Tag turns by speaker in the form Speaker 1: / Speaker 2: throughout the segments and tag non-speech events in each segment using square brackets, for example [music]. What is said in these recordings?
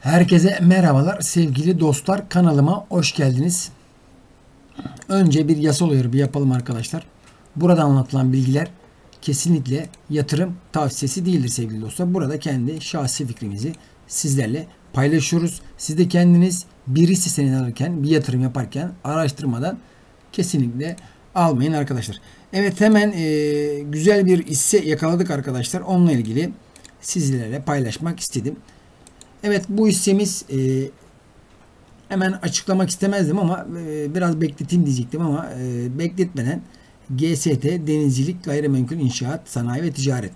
Speaker 1: Herkese merhabalar sevgili dostlar kanalıma hoş geldiniz. Önce bir yasal uyarı bir yapalım arkadaşlar. Burada anlatılan bilgiler kesinlikle yatırım tavsiyesi değildir sevgili dostlar. Burada kendi şahsi fikrimizi sizlerle paylaşıyoruz. Siz de kendiniz bir hisse senedi alırken bir yatırım yaparken araştırmadan kesinlikle almayın arkadaşlar. Evet hemen e, güzel bir hisse yakaladık arkadaşlar. Onunla ilgili sizlerle paylaşmak istedim. Evet bu hissemiz e, hemen açıklamak istemezdim ama e, biraz bekleteyim diyecektim ama e, bekletmeden GST Denizcilik Gayrimenkul İnşaat Sanayi ve Ticaret.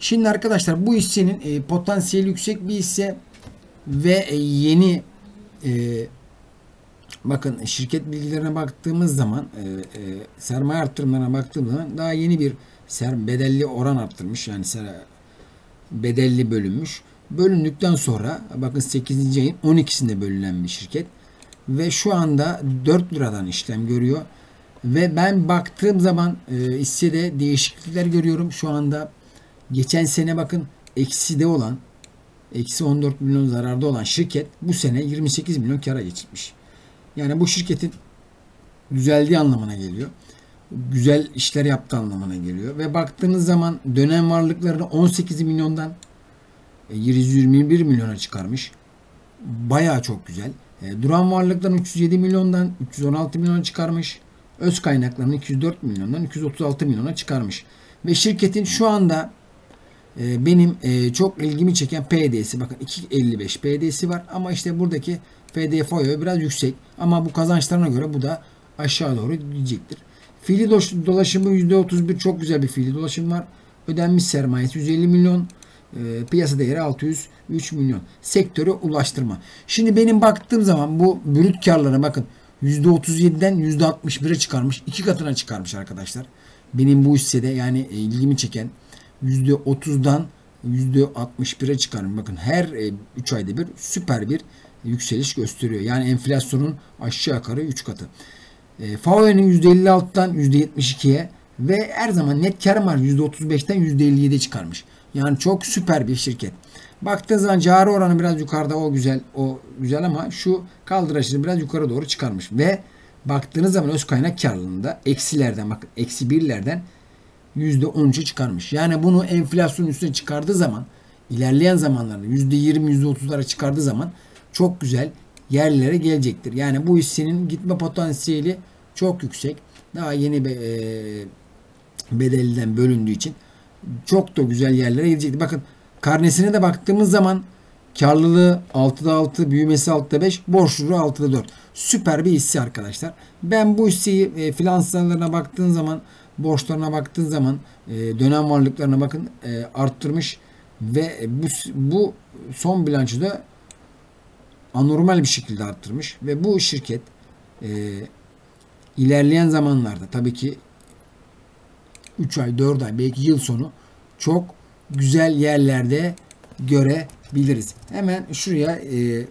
Speaker 1: Şimdi arkadaşlar bu hissenin e, potansiyeli yüksek bir hisse ve e, yeni e, bakın şirket bilgilerine baktığımız zaman e, e, sermaye arttırımlarına baktığımız zaman daha yeni bir ser bedelli oran arttırmış yani ser, bedelli bölünmüş. Bölündükten sonra bakın 8. ayın 12'sinde bölünen bir şirket ve şu anda 4 liradan işlem görüyor. Ve ben baktığım zaman e, hissede değişiklikler görüyorum. Şu anda geçen sene bakın eksi de olan eksi 14 milyon zararda olan şirket bu sene 28 milyon kara geçirmiş. Yani bu şirketin düzeldiği anlamına geliyor. Güzel işler yaptığı anlamına geliyor. Ve baktığınız zaman dönem varlıklarını 18 milyondan 121 e, milyona çıkarmış. Bayağı çok güzel. E, duran varlıklarını 307 milyondan 316 milyona çıkarmış. Öz kaynaklarını 204 milyondan 236 milyona çıkarmış. Ve şirketin şu anda e, benim çok ilgimi çeken PD'si bakın 2.55 PD'si var ama işte buradaki PD FOYO biraz yüksek ama bu kazançlarına göre bu da aşağı doğru gidecektir. Fiili dolaşımı %31 çok güzel bir fiili dolaşım var. Ödenmiş sermayesi 150 milyon. E, piyasa değeri 603 milyon. Sektöre ulaştırma. Şimdi benim baktığım zaman bu brüt karlarına bakın %37'den %61'e çıkarmış. iki katına çıkarmış arkadaşlar. Benim bu hissede yani e, ilgimi çeken %30'dan %61'e çıkarmış. Bakın her 3 e, ayda bir süper bir yükseliş gösteriyor. Yani enflasyonun aşağı yukarı 3 katı. E, FAO'nun %56'dan %72'ye ve her zaman net kar marjı %35'ten %57'ye çıkarmış. Yani çok süper bir şirket. Baktığınız zaman cari oranı biraz yukarıda o güzel o güzel ama şu kaldıraçını biraz yukarı doğru çıkarmış. Ve baktığınız zaman öz kaynak karlılığında eksilerden bakın eksi birlerden %13'ü çıkarmış. Yani bunu enflasyon üstüne çıkardığı zaman ilerleyen zamanlarda %20 %30'lara çıkardığı zaman çok güzel yerlere gelecektir. Yani bu hissenin gitme potansiyeli çok yüksek. Daha yeni be, e, bedelden bölündüğü için çok da güzel yerlere gidecektir. Bakın karnesine de baktığımız zaman karlılığı 6'da 6, büyümesi 6'da 5, borçluluğu 6'da 4. Süper bir hisse arkadaşlar. Ben bu hisseyi e, finanslarına baktığın zaman, borçlarına baktığın zaman e, dönem varlıklarına bakın e, arttırmış ve bu, bu son bilançoda anormal bir şekilde arttırmış ve bu şirket e, ilerleyen zamanlarda tabii ki 3 ay 4 ay belki yıl sonu çok güzel yerlerde görebiliriz. Hemen şuraya e,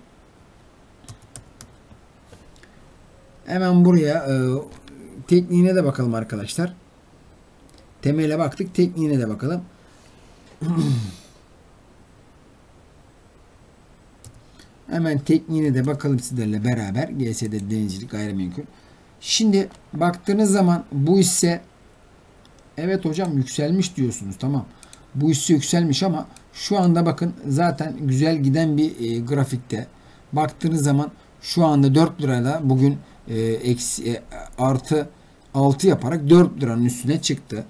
Speaker 1: hemen buraya e, tekniğine de bakalım arkadaşlar. Temele baktık. Tekniğine de bakalım. [clears throat] Hemen tekniğine de bakalım sizlerle beraber. GSD denizcilik gayrimenkul. Şimdi baktığınız zaman bu hisse evet hocam yükselmiş diyorsunuz. Tamam. Bu hisse yükselmiş ama şu anda bakın zaten güzel giden bir e, grafikte. Baktığınız zaman şu anda 4 lirada bugün e, eksi, e, artı 6 yaparak 4 liranın üstüne çıktı.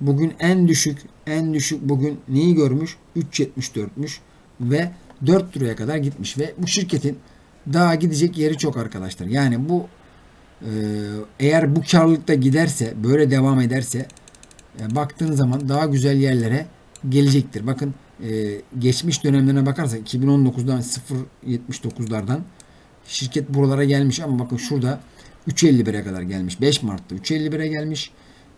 Speaker 1: Bugün en düşük en düşük bugün neyi görmüş? 3.74'müş ve 4 liraya kadar gitmiş ve bu şirketin daha gidecek yeri çok arkadaşlar. Yani bu e, eğer bu karlılıkta giderse böyle devam ederse e, baktığın zaman daha güzel yerlere gelecektir. Bakın e, geçmiş dönemlerine bakarsak 2019'dan 0.79'lardan şirket buralara gelmiş ama bakın şurada 3.51'e kadar gelmiş. 5 Mart'ta 3.51'e gelmiş.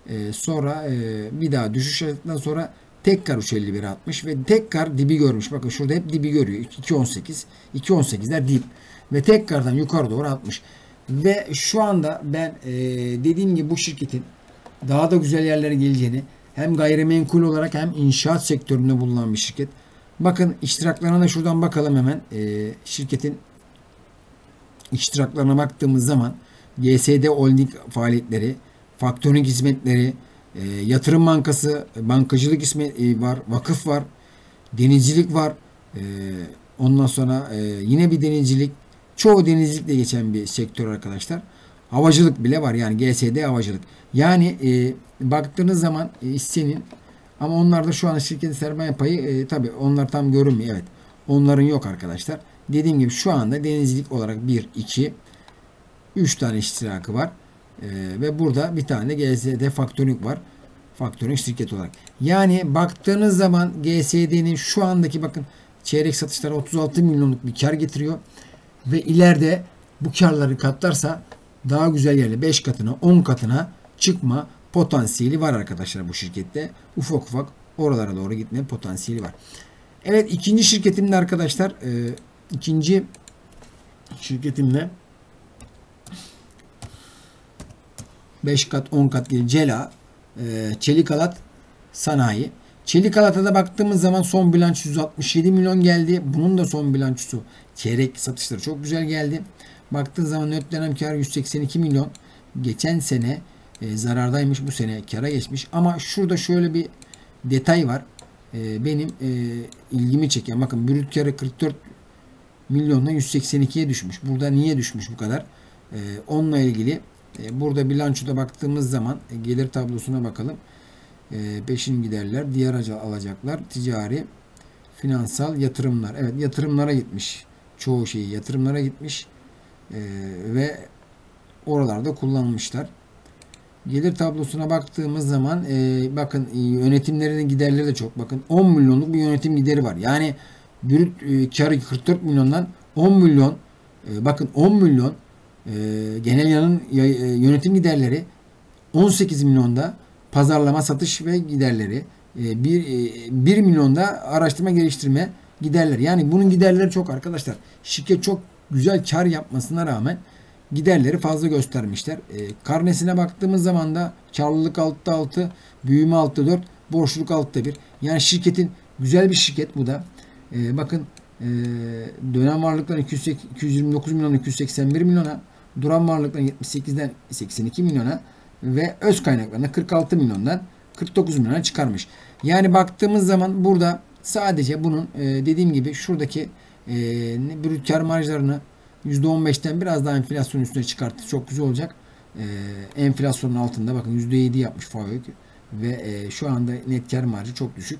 Speaker 1: E, sonra bir daha düşüş yaptıktan sonra tekrar 3.51'e atmış ve tekrar dibi görmüş. Bakın şurada hep dibi görüyor. 2.18. 2.18'ler dip. Ve tekrardan yukarı doğru atmış. Ve şu anda ben dediğim gibi bu şirketin daha da güzel yerlere geleceğini hem gayrimenkul olarak hem inşaat sektöründe bulunan bir şirket. Bakın iştiraklarına da şuradan bakalım hemen. E, şirketin iştiraklarına baktığımız zaman GSD Holding faaliyetleri, faktörlük hizmetleri, e, yatırım bankası, bankacılık ismi e, var, vakıf var, denizcilik var. E, ondan sonra e, yine bir denizcilik, çoğu denizcilikle geçen bir sektör arkadaşlar. Havacılık bile var yani GSD havacılık. Yani e, baktığınız zaman e, hissenin ama onlarda şu an şirketin sermaye payı e, tabi onlar tam görünmüyor. Evet. Onların yok arkadaşlar. Dediğim gibi şu anda denizcilik olarak 1, 2, 3 tane iştirakı var. E, ve burada bir tane GSD faktörlük var. Faktörlük şirket olarak. Yani baktığınız zaman GSD'nin şu andaki bakın çeyrek satışları 36 milyonluk bir kar getiriyor. Ve ileride bu karları katlarsa daha güzel yerle 5 katına 10 katına çıkma potansiyeli var arkadaşlar bu şirkette. Ufak ufak oralara doğru gitme potansiyeli var. Evet ikinci şirketimde arkadaşlar e, ikinci şirketimde 5 kat 10 kat gibi Cela e, Çelik Alat Sanayi. Çelik Alat'a da baktığımız zaman son bilanço 167 milyon geldi. Bunun da son bilançosu çeyrek satışları çok güzel geldi. Baktığın zaman net dönem kar 182 milyon. Geçen sene e, zarardaymış bu sene kara geçmiş. Ama şurada şöyle bir detay var. E, benim e, ilgimi çeken bakın brüt karı 44 milyondan 182'ye düşmüş. Burada niye düşmüş bu kadar? E, onunla ilgili e, burada bilançoda baktığımız zaman e, gelir tablosuna bakalım. E, peşin giderler, diğer alacaklar, ticari, finansal yatırımlar. Evet yatırımlara gitmiş. Çoğu şeyi yatırımlara gitmiş. E, ve oralarda kullanmışlar. Gelir tablosuna baktığımız zaman e, bakın e, yönetimlerinin giderleri de çok. Bakın 10 milyonluk bir yönetim gideri var. Yani brüt e, karı 44 milyondan 10 milyon e, bakın 10 milyon e, genel yanın e, yönetim giderleri 18 milyonda pazarlama satış ve giderleri e, 1, e, 1 milyonda araştırma geliştirme giderleri. Yani bunun giderleri çok arkadaşlar. Şirket çok güzel kar yapmasına rağmen giderleri fazla göstermişler. E, karnesine baktığımız zaman da karlılık altta 6, büyüme altta 4, borçluluk altta 1. Yani şirketin güzel bir şirket bu da. E, bakın e, dönem varlıklar 229 milyon 281 milyona, duran varlıklar 78'den 82 milyona ve öz kaynaklarına 46 milyondan 49 milyona çıkarmış. Yani baktığımız zaman burada sadece bunun e, dediğim gibi şuradaki e, brüt kar marjlarını %15'ten biraz daha enflasyon üstüne çıkarttı. Çok güzel olacak. E, enflasyonun altında bakın %7 yapmış FAVÖK ve e, şu anda net kar marjı çok düşük.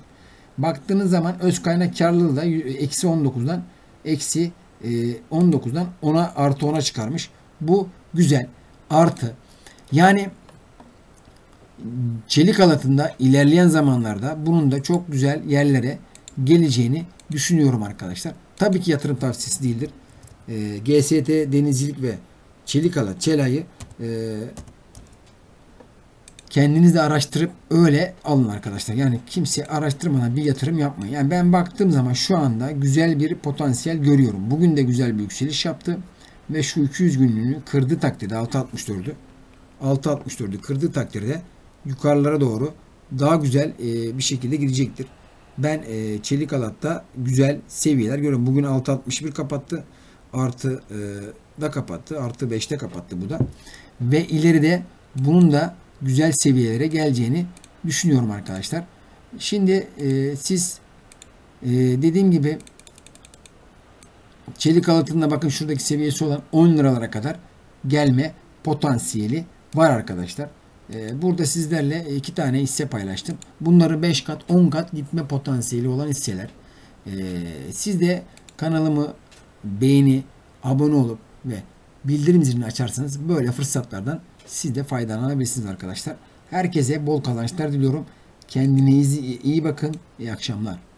Speaker 1: Baktığınız zaman öz kaynak karlılığı da eksi 19'dan eksi e, 19'dan 10'a artı 10'a çıkarmış. Bu güzel. Artı. Yani çelik alatında ilerleyen zamanlarda bunun da çok güzel yerlere geleceğini düşünüyorum arkadaşlar. Tabii ki yatırım tavsiyesi değildir e, GST denizcilik ve çelik alat çelayı e, kendiniz de araştırıp öyle alın arkadaşlar. Yani kimse araştırmadan bir yatırım yapmayın. Yani ben baktığım zaman şu anda güzel bir potansiyel görüyorum. Bugün de güzel bir yükseliş yaptı. Ve şu 200 günlüğünü kırdı takdirde 6.64'ü 6.64'ü kırdığı takdirde yukarılara doğru daha güzel e, bir şekilde gidecektir. Ben e, çelik alatta güzel seviyeler görüyorum. Bugün 6.61 kapattı artı e, da kapattı. Artı 5'te kapattı bu da. Ve ileride bunun da güzel seviyelere geleceğini düşünüyorum arkadaşlar. Şimdi e, siz e, dediğim gibi çelik alatında bakın şuradaki seviyesi olan 10 liralara kadar gelme potansiyeli var arkadaşlar. E, burada sizlerle iki tane hisse paylaştım. Bunları 5 kat 10 kat gitme potansiyeli olan hisseler. E, siz de kanalımı beğeni, abone olup ve bildirim zilini açarsanız böyle fırsatlardan siz de faydalanabilirsiniz arkadaşlar. Herkese bol kazançlar diliyorum. Kendinize iyi bakın. İyi akşamlar.